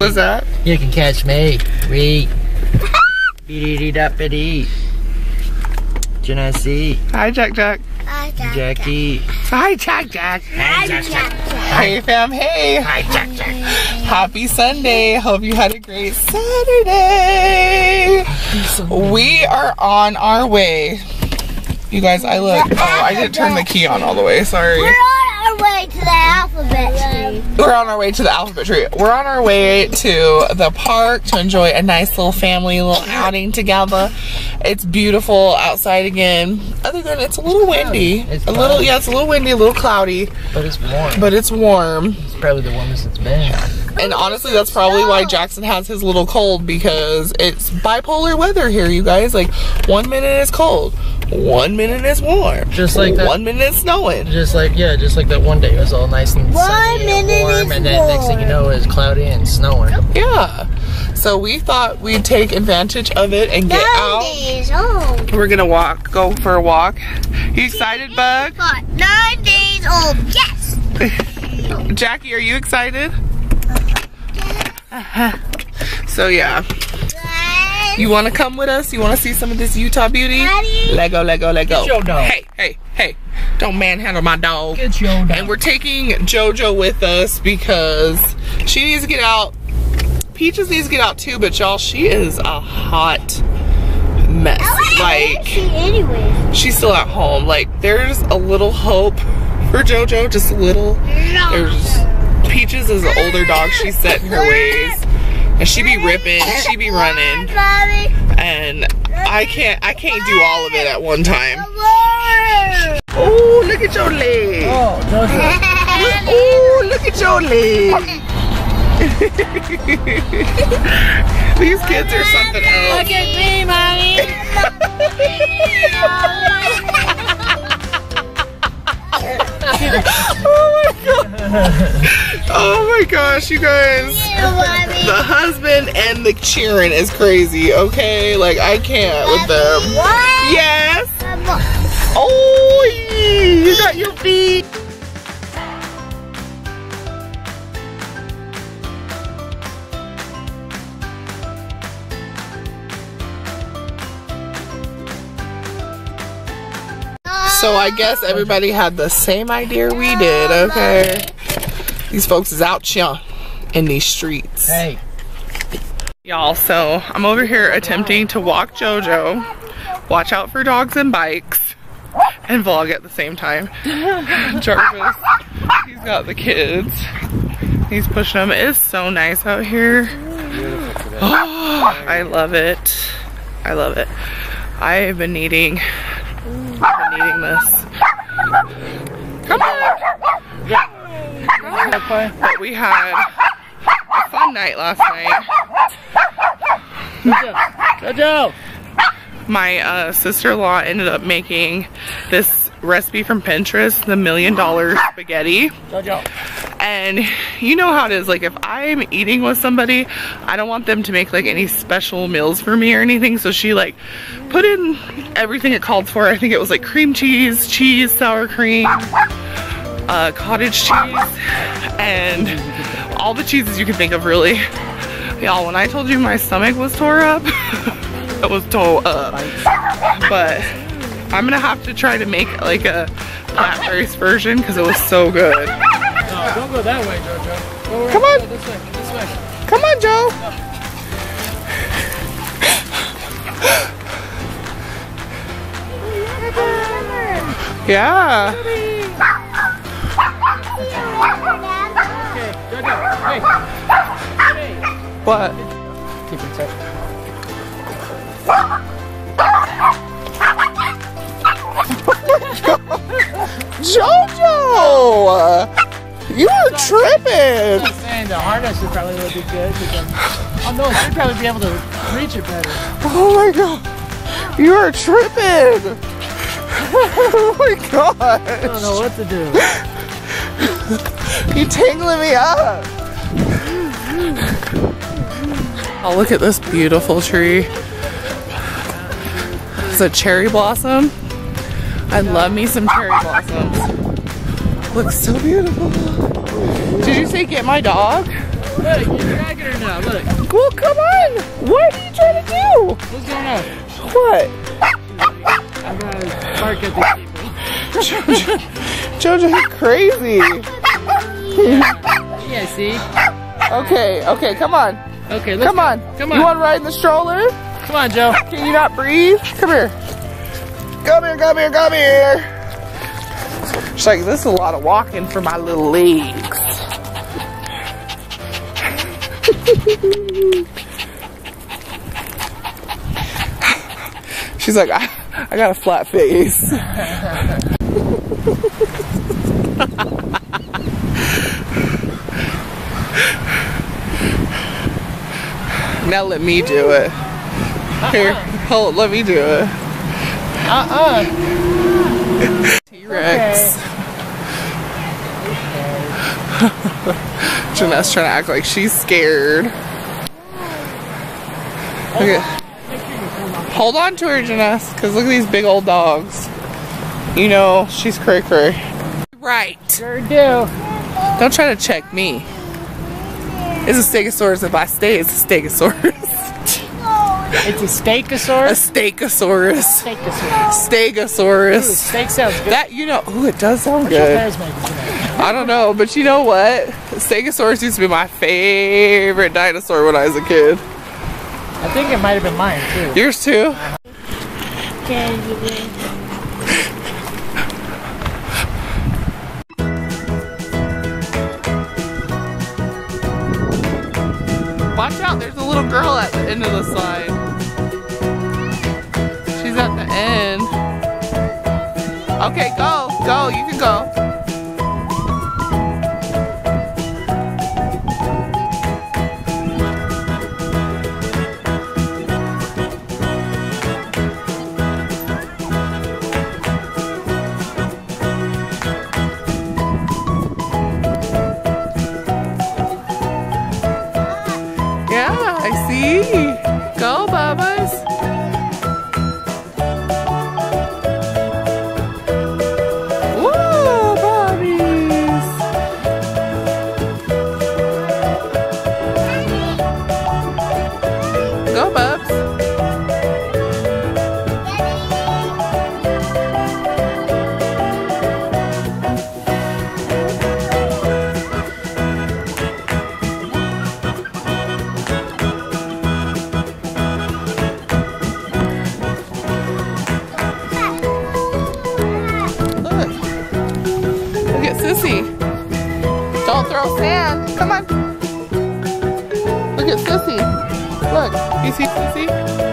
What's that? You can catch me. We. Beady dappity. Genesi. Hi, Jack Jack. Hi, Jack. Jackie. Hi, Jack Jack. Hi, Jack. Jack. Hey, fam. Hey. Hi, Jack Jack. Happy Sunday. Hope you had a great Saturday. We are on our way. You guys, I look. Oh, I didn't turn the key on all the way. Sorry. We're on our way to the alphabet tree. We're on our way to the alphabet tree. We're on our way to the park to enjoy a nice little family little outing together. It's beautiful outside again. Other than it's a little windy. It's a little yeah, it's a little windy, a little cloudy, But it's warm. but it's warm. it's probably the warmest it's been. And honestly, that's probably why Jaxon has his little cold because it's bipolar weather here, you guys. Like one minute it's cold, one minute it's warm, Just like that. one minute it's snowing. Just like yeah, just like that one day it was all nice and One sunny and minute warm, is and then next thing you know it's cloudy and snowing. Yeah. So we thought we'd take advantage of it and get out. Nine days old. We're gonna walk, go for a walk. You excited, Bug? Nine days old. Yes. Jackie, are you excited? Uh-huh. So yeah, you want to come with us? You want to see some of this Utah beauty? Daddy. Lego, Lego, Lego. Get your dog. Hey, hey, hey! Don't manhandle my dog. Get your And we're taking JoJo with us because she needs to get out. Peaches needs to get out too, but y'all, she is a hot mess. Oh, like. she anyways. she's still at home. Like, there's a little hope for JoJo, just a little. There's Peaches is an older dog. She's set in her ways, and she be ripping, she be running, and I can't, I can't do all of it at one time. Oh, look at your leg. Oh, look at your leg. These kids are something else. Look at me, mommy. Oh my god. Oh my gosh, you guys. The husband and the cheering is crazy, okay? Like, I can't with them. What? Yes. Oh, you got your feet. So I guess everybody had the same idea we did, okay? These folks is out here in these streets. Hey. Y'all, so I'm over here attempting to walk JoJo, watch out for dogs and bikes, and vlog at the same time. Jarvis, he's got the kids. He's pushing them. It is so nice out here. Oh, I love it. I love it. I have been needing, I've been needing this. Come on. But we had a fun night last night. Jojo. my uh, sister-in-law ended up making this recipe from Pinterest, the million dollar spaghetti. Jojo. And you know how it is, like if I'm eating with somebody, I don't want them to make like any special meals for me or anything. So she like put in everything it called for. I think it was like cream cheese, cheese, sour cream, uh, cottage cheese, and all the cheeses you can think of really. Y'all, when I told you my stomach was tore up, it was tore up. But I'm gonna have to try to make like a plant-based version because it was so good. No, don't go that way, Jojo. Come on. This way. This way. Come on, Joe. Yeah. Okay. Hey. Hey. What? Keep it tight. Jojo! You were tripping. I'm saying the harness would probably would be good. Because, oh no, she'd probably be able to reach it better. Oh my god. You are tripping. Oh my god. I don't know what to do. You tangling me up. Oh, look at this beautiful tree. It's a cherry blossom. I love me some cherry blossoms. Looks so beautiful. Did you say get my dog? Look, you're dragging her now. Look, Well, come on. What are you trying to do? what's going on? What? I'm gonna bark at the people. Jojo, you're crazy. Yeah, see? Okay, okay, come on. Okay, let's Come go. on. Come You on. want to ride in the stroller? Come on, Joe. Can you not breathe? Come here. Come here, come here, come here. She's like, this is a lot of walking for my little legs. She's like, I, I got a flat face. now let me do it. Here, hold, let me do it. Uh-uh. T-Rex. Jeanette's trying to act like she's scared. Look at, hold on to her, Jeanette, because look at these big old dogs. You know, she's cray cray. Right. Sure do. Don't try to check me. It's a stegosaurus. If I stay, it's a stegosaurus. It's a stegosaurus. a stegosaurus. stegosaurus. Steakosaurus. Ooh, Stegosaurus. steak sounds good. That, you know, ooh, it does sound What's your good. parents? I don't know, but you know what? Stegosaurus used to be my favorite dinosaur when I was a kid. I think it might have been mine too. Yours too? Watch out, there's a little girl at the end of the slide. She's at the end. Okay, go, go, you can go. I sand. Come on. Look at Sissy. Look. You see Sissy?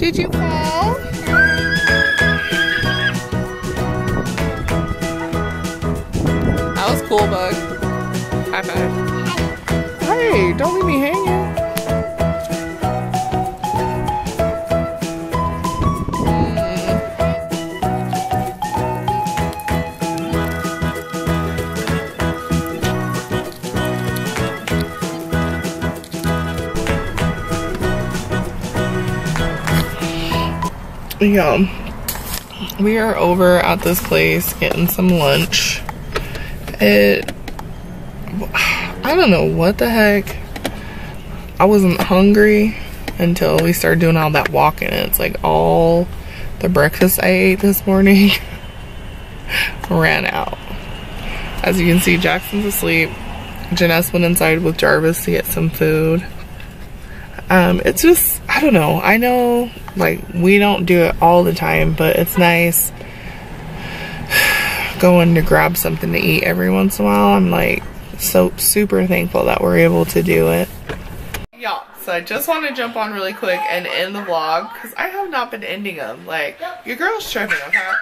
Did you fall? That was cool, Bug. High five. Hey, don't leave me hanging. Yeah. We are over at this place getting some lunch. It I don't know what the heck. I wasn't hungry until we started doing all that walking. It's like all the breakfast I ate this morning ran out. As you can see, Jaxon's asleep. Jenness went inside with Jarvis to get some food. Um, it's just, I don't know. I know, like, we don't do it all the time, but it's nice going to grab something to eat every once in a while. I'm like, so super thankful that we're able to do it. Y'all, so I just want to jump on really quick and end the vlog because I have not been ending them. Like, your girl's tripping, okay?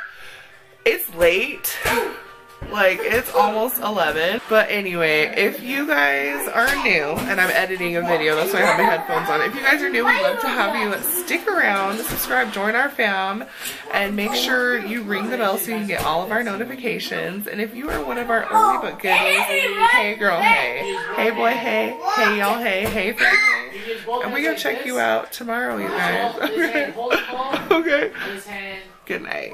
It's late. Like it's almost 11. But anyway, if you guys are new, and I'm editing a video, that's why I have my headphones on. If you guys are new, we'd love to have you stick around, subscribe, join our fam, and make sure you ring the bell so you can get all of our notifications. And if you are one of our early but goodies, hey girl, hey, hey boy, hey, hey y'all, hey, hey friend, hey. And we gonna check you out tomorrow, you guys. Okay. okay. Good night.